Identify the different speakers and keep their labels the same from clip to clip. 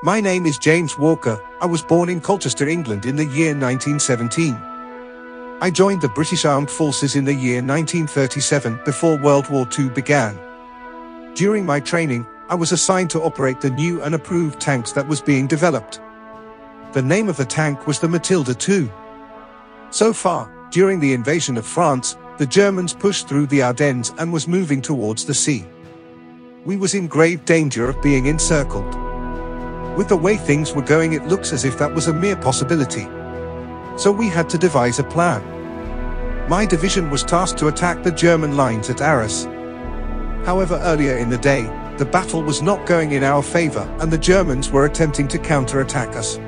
Speaker 1: My name is James Walker. I was born in Colchester, England in the year 1917. I joined the British Armed Forces in the year 1937 before World War II began. During my training, I was assigned to operate the new and approved tanks that was being developed. The name of the tank was the Matilda II. So far, during the invasion of France, the Germans pushed through the Ardennes and was moving towards the sea. We was in grave danger of being encircled. With the way things were going it looks as if that was a mere possibility. So we had to devise a plan. My division was tasked to attack the German lines at Arras. However earlier in the day, the battle was not going in our favor and the Germans were attempting to counterattack us.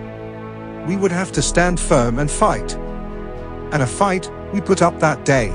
Speaker 1: We would have to stand firm and fight. And a fight, we put up that day.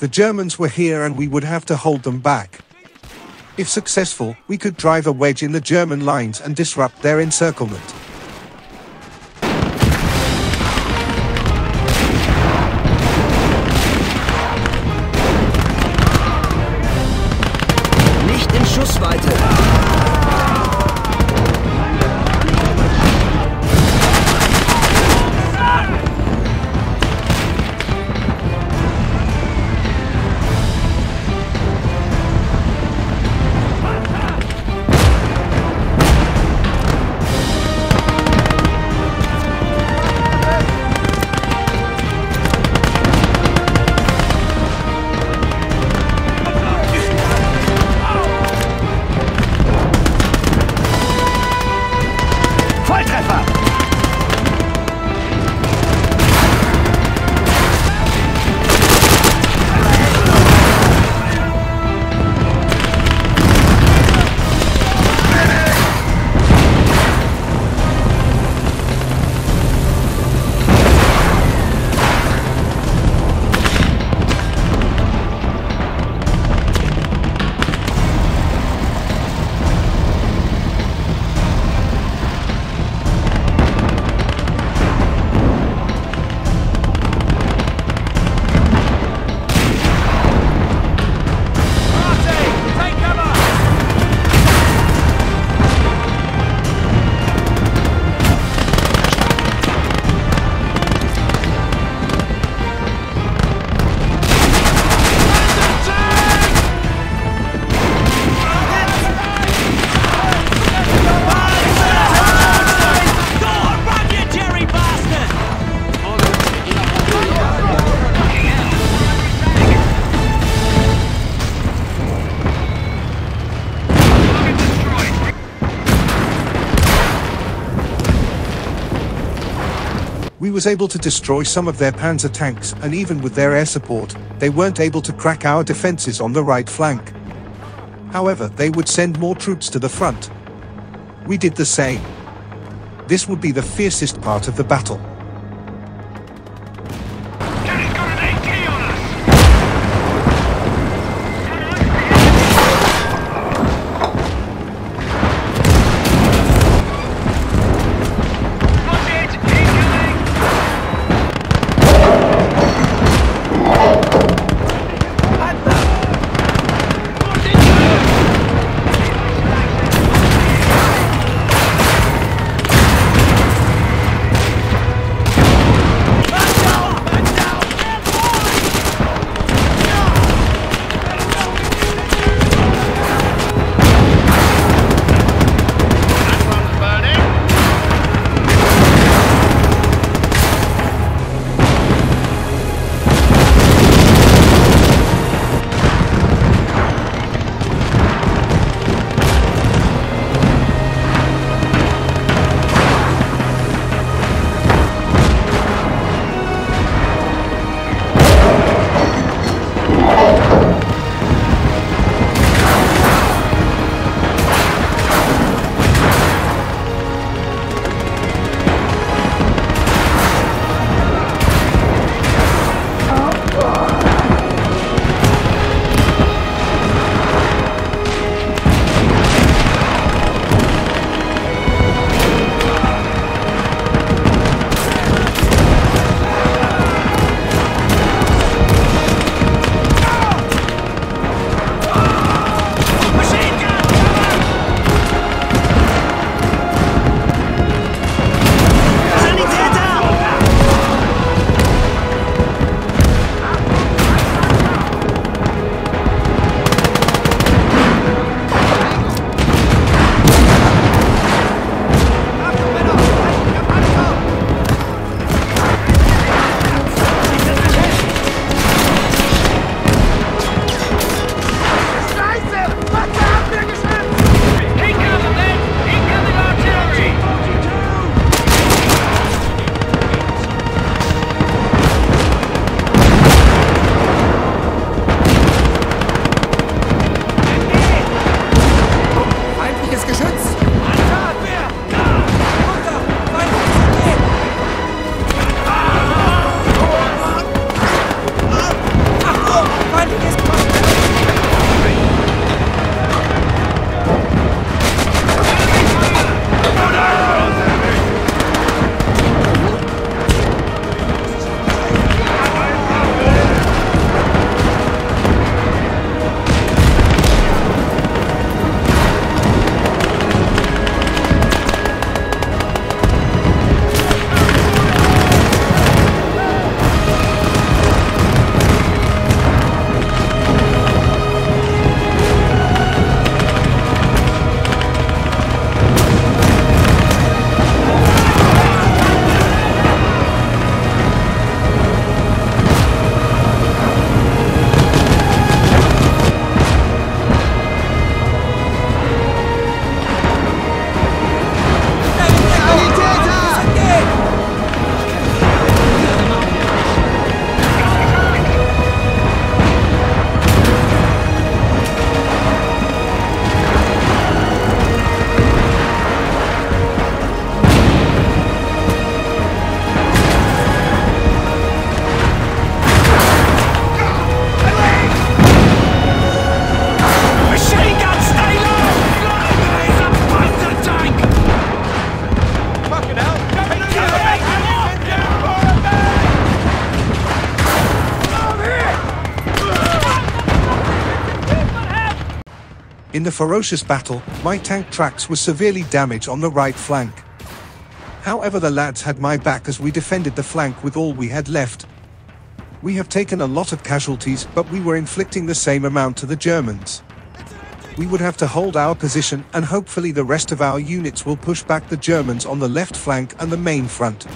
Speaker 2: The
Speaker 1: Germans were here and we would have to hold them back. If successful, we could drive a wedge in the German lines and disrupt their encirclement. Was able to destroy some of their panzer tanks and even with their air support, they weren't able to crack our defenses on the right flank. However, they would send more troops to the front. We did the same. This would be the fiercest part of the battle. In the ferocious battle, my tank tracks were severely damaged on the right flank. However the lads had my back as we defended the flank with all we had left. We have taken a lot of casualties but we were inflicting the same amount to the Germans. We would have to hold our position and hopefully the rest of our units will push back the Germans on the left flank and the main front.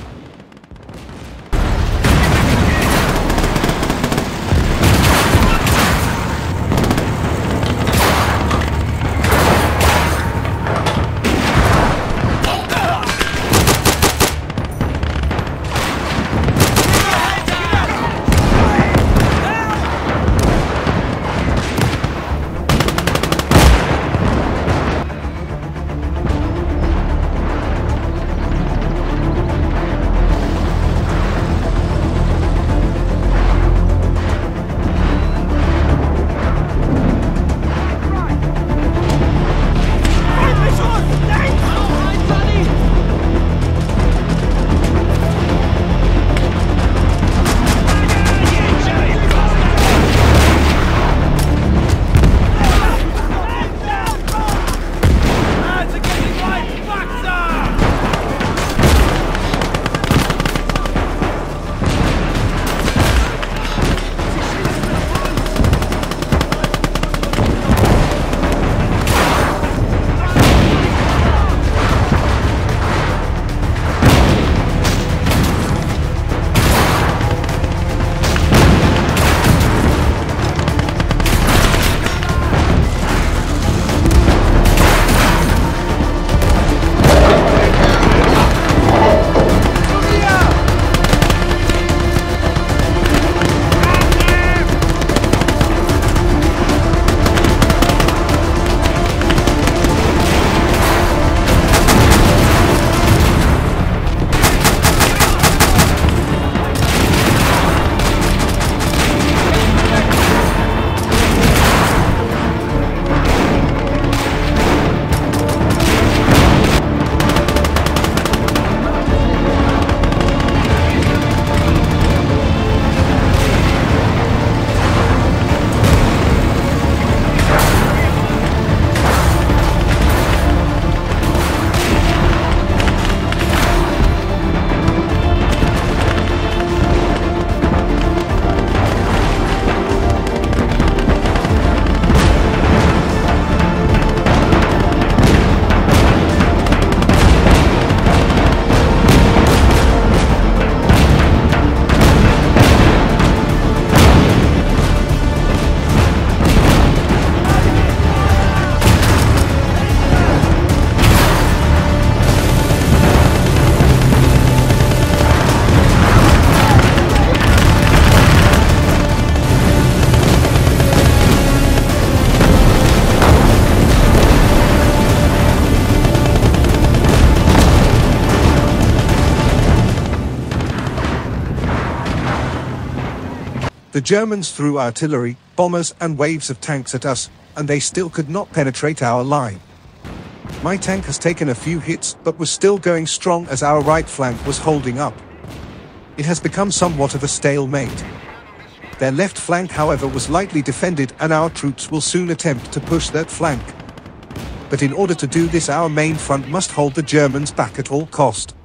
Speaker 1: The Germans threw artillery, bombers and waves of tanks at us, and they still could not penetrate our line. My tank has taken a few hits but was still going strong as our right flank was holding up. It has become somewhat of a stalemate. Their left flank however was lightly defended and our troops will soon attempt to push that flank. But in order to do this our main front must hold the Germans back at all cost.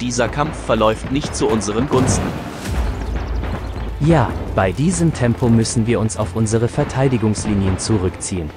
Speaker 3: Dieser Kampf verläuft nicht zu unseren Gunsten.
Speaker 4: Ja, bei diesem Tempo müssen wir uns auf unsere Verteidigungslinien zurückziehen.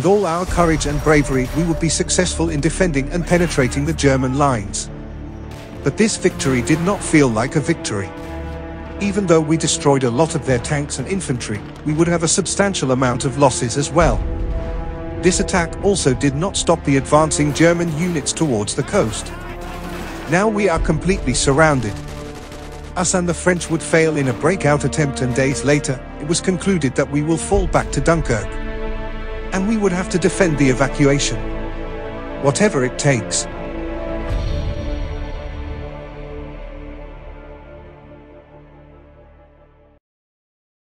Speaker 1: With all our courage and bravery we would be successful in defending and penetrating the German lines. But this victory did not feel like a victory. Even though we destroyed a lot of their tanks and infantry, we would have a substantial amount of losses as well. This attack also did not stop the advancing German units towards the coast. Now we are completely surrounded. Us and the French would fail in a breakout attempt and days later, it was concluded that we will fall back to Dunkirk. And we would have to defend the evacuation. Whatever it takes.